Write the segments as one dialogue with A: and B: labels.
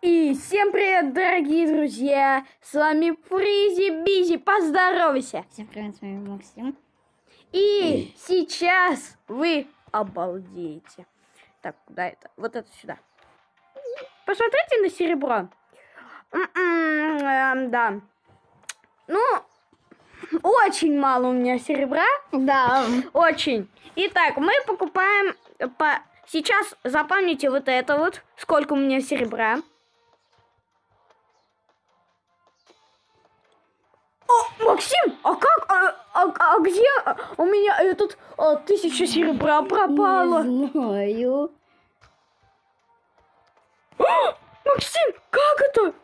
A: И всем привет, дорогие друзья! С вами Фризи Бизи, поздоровайся!
B: Всем привет, с вами Максим.
A: И сейчас вы обалдеете. Так, куда это? Вот это сюда. Посмотрите на серебро. М-м, эм, Да. Ну, очень мало у меня серебра.
B: Да.
A: Очень. Итак, мы покупаем по... Сейчас запомните вот это вот. Сколько у меня серебра. О, Максим, а как? А, а- а где у меня этот а, тысяча серебра пропала?
B: Не знаю.
A: Максим, как это?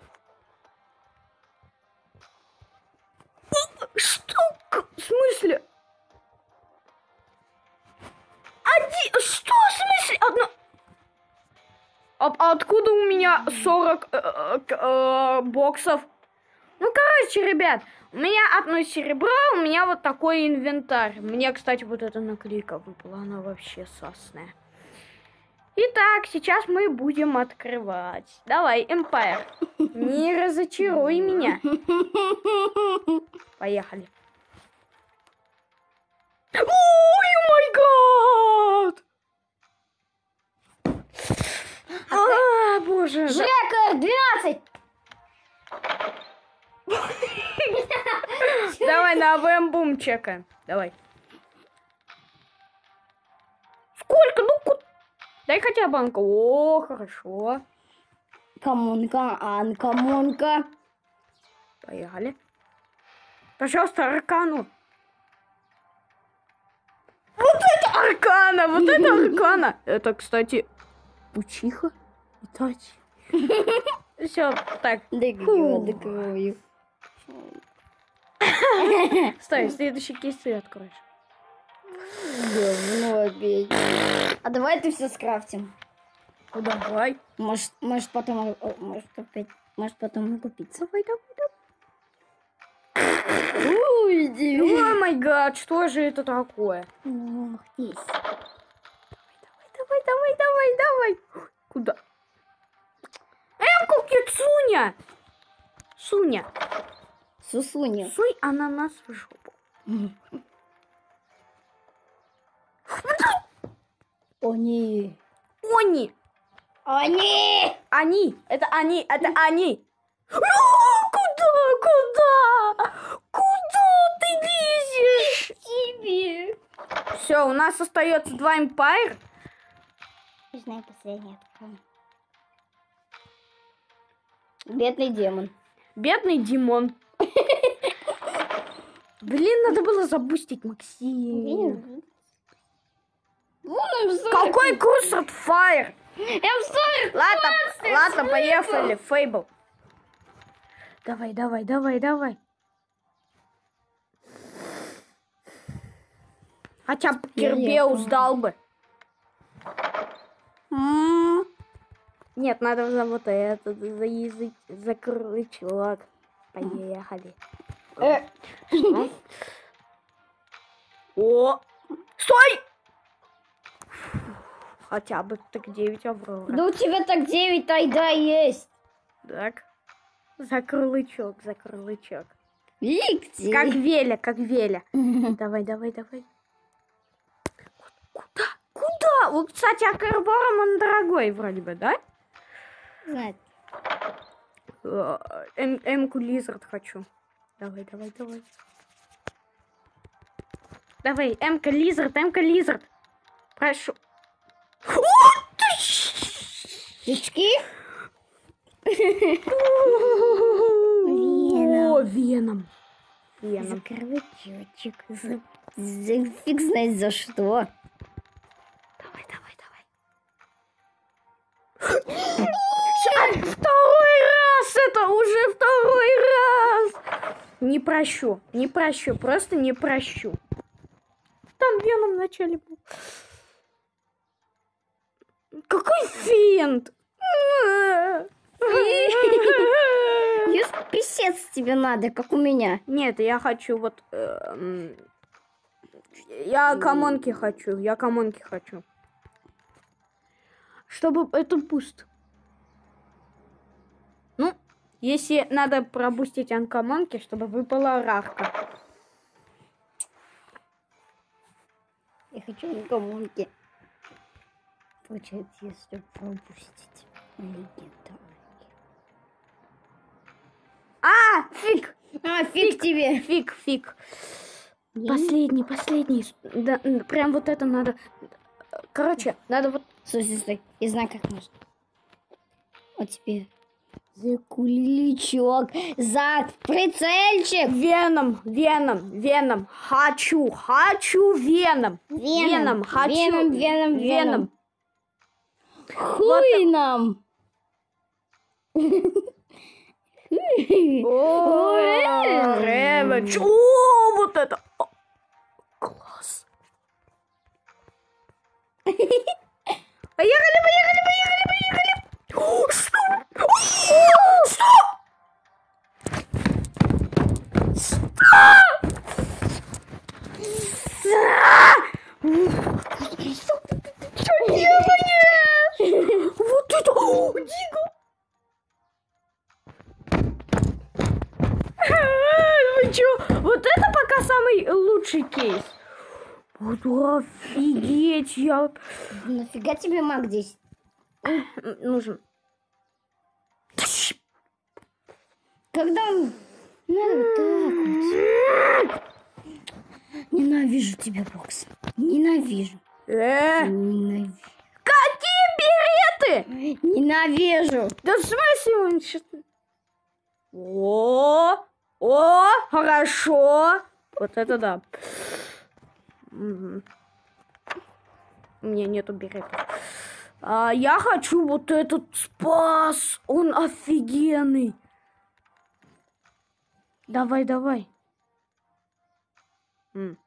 A: О, Что? В смысле? Один... Что в смысле? Одно... А, а откуда у меня 40 э, э, э, боксов? Ну, короче, ребят, у меня одно серебро, у меня вот такой инвентарь. Мне, кстати, вот эта наклейка выпала, она вообще сосная. Итак, сейчас мы будем открывать. Давай, Empire. Не разочаруй меня. Поехали. Ой, май гад! А, боже.
B: Жека, 12!
A: Давай на АВМ-бум чекаем. Давай. Сколько? Ну, Дай хотя бы банку. О, хорошо.
B: Камонка, Ан, камонка.
A: Поехали. Пожалуйста, аркану. Вот это аркана, вот это аркана. Это, кстати, пучиха. Итачи. Все, так,
B: Докрою,
A: Фу. Стой, следующий кейс ты откроешь.
B: Говно опять. А давай ты все скрафтим.
A: Ну, давай.
B: Может, может потом, о, может опять, может потом купиться.
A: Давай, давай,
B: Ой,
A: давай. Ой, май гад, что же это такое?
B: Ну, здесь.
A: Давай, давай, давай, давай. Куда? Эмку Кицуня! Суня,
B: Сусуня.
A: суй ананас в жопу.
B: Они.
A: Они,
B: Они!
A: они, это они, это они. А, Куда, куда? Куда ты лезешь?
B: Тебе.
A: Все, у нас остается два эмпайр.
B: Не знаю, открою. Бедный демон.
A: Бедный Димон. Блин, надо было забустить Максим. Какой курс фаер?
B: М40!
A: Ладно, ладно, поехали, Фейбл. Давай, давай, давай, давай. Хотя бы Кирбеус дал бы. Нет, надо за вот это, за язык, за крючок. Поехали.
B: Э,
A: Что? О! Стой! Хотя бы так 9 Аврора.
B: Да у тебя так 9 тайда есть.
A: Так. За крылычок, за крылычок.
B: Видите?
A: Как Веля, как Веля. Давай, давай, давай. Куда? Куда? Вот, кстати, а Карбором он дорогой вроде бы, да?
B: Знает.
A: Эмку Лизард хочу. Давай, давай, давай. Давай, Эмка Лизард, Эмка Лизард. Прошу.
B: Ячки?
A: О, Веном. Веном.
B: За крючочек. За, за фиг знает за что.
A: Давай, давай, давай. Второй раз! Это уже второй раз! Не прощу, не прощу, просто не прощу. Там Веном вначале был. Какой!
B: Yes, писец тебе надо, как у меня.
A: Нет, я хочу вот... эм, Я комонки хочу, я комонки хочу. Чтобы это пуст. Если надо пробустить анкомонки, чтобы выпала рарка.
B: Я хочу гамонки. Получается, если пропустить легендарки.
A: А, фиг!
B: А, фиг тебе.
A: Фиг, фиг.
B: Не?
A: Последний, последний. Да, прям вот это надо. Короче, надо вот...
B: Стой, стой. Я знаю, как можно. Вот теперь. За куличок. За прицельчик.
A: Веном, веном, веном. Хочу, хочу веном. Веном, хочу.
B: Веном, веном, веном.
A: Веном.
B: Хуй нам.
A: О,
B: Рэвэдж.
A: О, вот это. Класс. Поехали, поехали, поехали, поехали. О, Что? Что? Что делаешь? Вот это! О, Диго! Вы чё? Вот это пока самый лучший кейс. Вот офигеть, я
B: Нафига тебе маг здесь?
A: Нужен.
B: Когда. Надо вот так вот. Ненавижу тебя, Бокс. Ненавижу.
A: Э,
B: Ненавижу.
A: какие береты?
B: Ненавижу.
A: Да в смысле он сейчас... О, о, хорошо. Вот это да. У меня нету беретов. А, я хочу вот этот спас. Он офигенный. Давай, давай. М.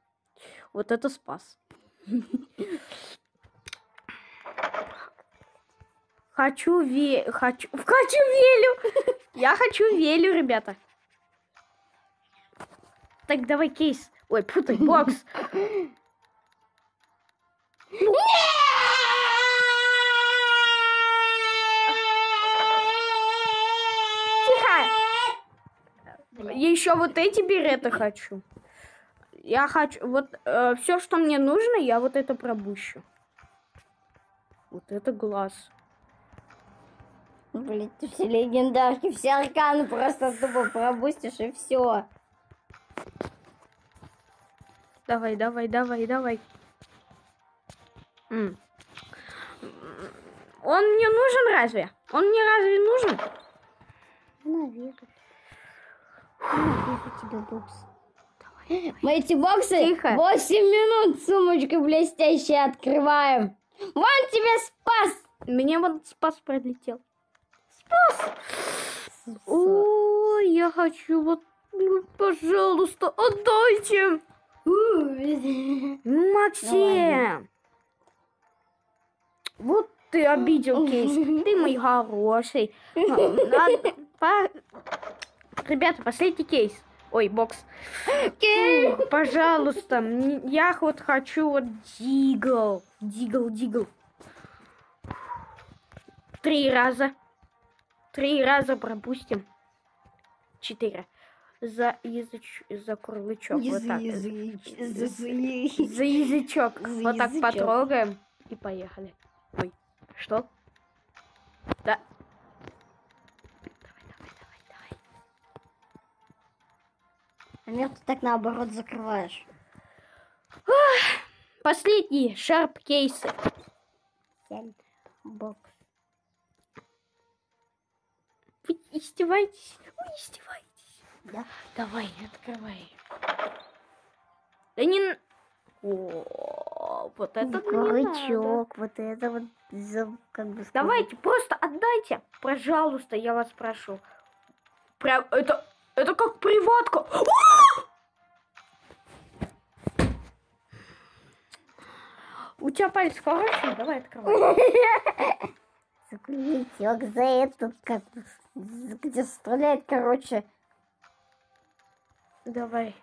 A: Вот это спас. Хочу ве... Хочу... Хочу велю! Я хочу велю, ребята. Так, давай кейс. Ой, путай, бокс. Тихо! еще вот эти береты хочу. Я хочу... Вот все, что мне нужно, я вот это пробущу. Вот это глаз.
B: Блин, ты все легендарки, все арканы просто тупо пропустишь и все.
A: Давай, давай, давай, давай. М. Он мне нужен разве? Он мне разве нужен?
B: Ненавижу. Мы эти боксы
A: Тихо.
B: 8 минут сумочкой блестящей открываем. Вон тебе спас!
A: Мне вот спас пролетел. Спас! О, я хочу вот... ну, Пожалуйста, отдайте! Ну, Максим! Вот ты обидел кейс. Ты мой хороший. Ребята, последний кейс. Ой, бокс. Фу, Пожалуйста, я вот хочу вот дигл. Дигл, дигл. Три раза. Три раза пропустим. Четыре. За языч... за курлычок. Вот так. За язычок.
B: За
A: Вот так
B: язычок.
A: потрогаем. И поехали. Ой, что? Да.
B: А меня ты так наоборот закрываешь.
A: Последние шарп кейсы.
B: Бокс.
A: Вы издеваетесь? Вы издеваетесь?
B: Да.
A: Давай, открывай. Да не... О, вот это.
B: Курочок, вот это вот как бы.
A: Давайте, просто отдайте. Пожалуйста, я вас прошу. Прям, это, это как приватка. А! У тебя палец хороший? Давай открывай.
B: За куличок, за этот, как где стреляет, короче.
A: Давай.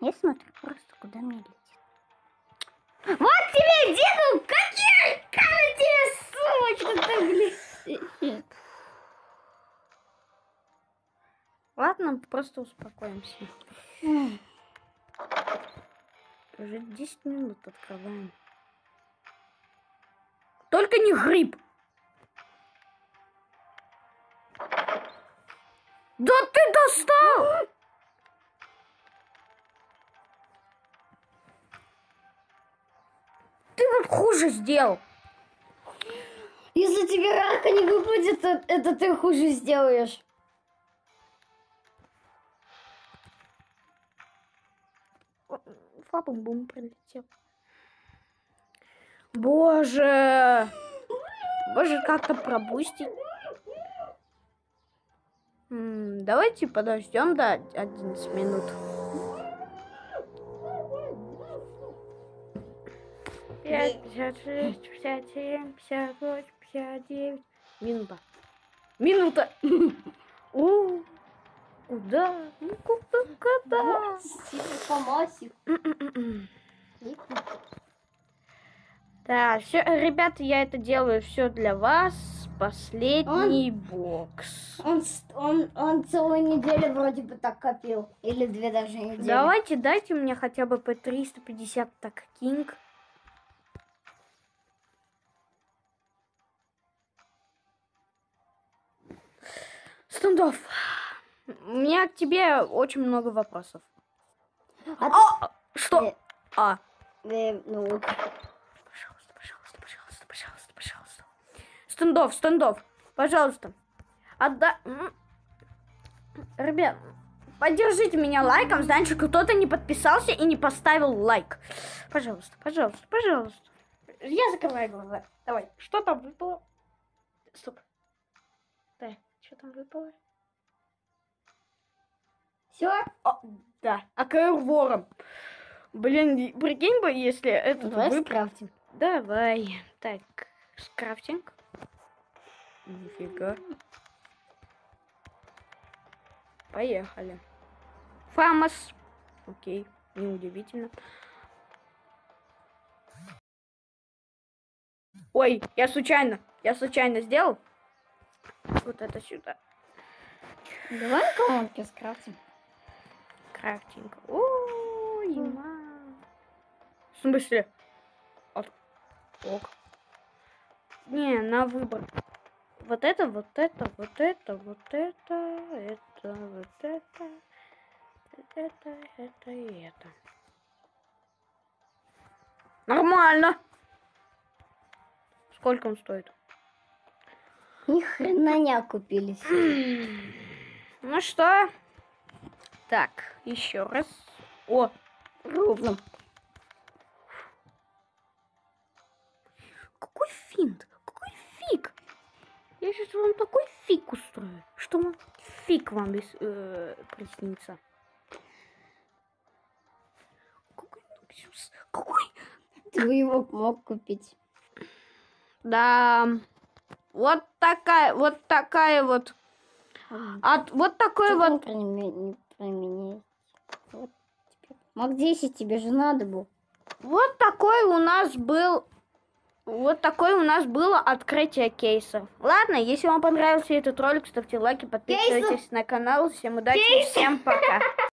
B: Я смотрю просто, куда мне летит. Вот тебе, деду,
A: Ладно, просто успокоимся. Уже 10 минут открываем. Только не гриб. Да ты достал! Ты вот хуже сделал.
B: Если тебе рака не выпадет, то это ты хуже сделаешь.
A: Флапом бум прилетел. Боже! Боже, как-то пропустить. М, Давайте подождем до 11 минут. Пять, пятьдесят шесть, пятьдесят семь, пятьдесят восемь, пятьдесят девять. Минута. Минута. Куда? Ну куда, куда?
B: Помасик.
A: Да, все, ребята, я это делаю все для вас. Последний бокс.
B: Он, он, он целую неделю вроде бы так копил. Или две даже недели.
A: Давайте, дайте мне хотя бы по 350 так кинг. Стендов. У меня к тебе очень много вопросов.
B: А
A: А, что?
B: Э.
A: А.
B: Э, ну,
A: Пожалуйста, пожалуйста, пожалуйста, пожалуйста, пожалуйста. Стендов, стендов, пожалуйста. Отда... Ребят, поддержите меня лайком, значит, кто-то не подписался и не поставил лайк. Пожалуйста, пожалуйста, пожалуйста. Я закрываю глаза. Давай, что там выпало? Стоп. Да, что там выпало?
B: Все.
A: О, да, АКР вором. Блин, прикинь бы, если этот
B: Давай
A: выпал.
B: скрафтим.
A: Давай. Так, скрафтинг. Нифига. Поехали. Фамос. Окей, неудивительно. Ой, я случайно, я случайно сделал. Вот это сюда.
B: Давай на колонке скрафтим.
A: Крафтинг. Ой, ма. В смысле? От- Ок. Не, на выбор. Вот это, вот это, вот это, вот это, это, вот это, это, это и это. Нормально. Сколько он стоит?
B: Ни хрена не окупились.
A: Ну что? Так, еще раз. О,
B: Ровно.
A: Какой финт? Какой фиг? Я сейчас вам такой фиг устрою, что вам фиг вам без, э, приснится. Какой нуксиус? Какой?
B: Ты его мог купить.
A: Да. Вот такая, вот такая вот. От, вот такой
B: Что
A: вот.
B: Не применяешь? Вот теперь. Мак 10 тебе же надо было.
A: Вот такой у нас был. Вот такое у нас было открытие кейсов. Ладно, если вам понравился этот ролик, ставьте лайки, подписывайтесь на канал. Всем удачи, всем пока.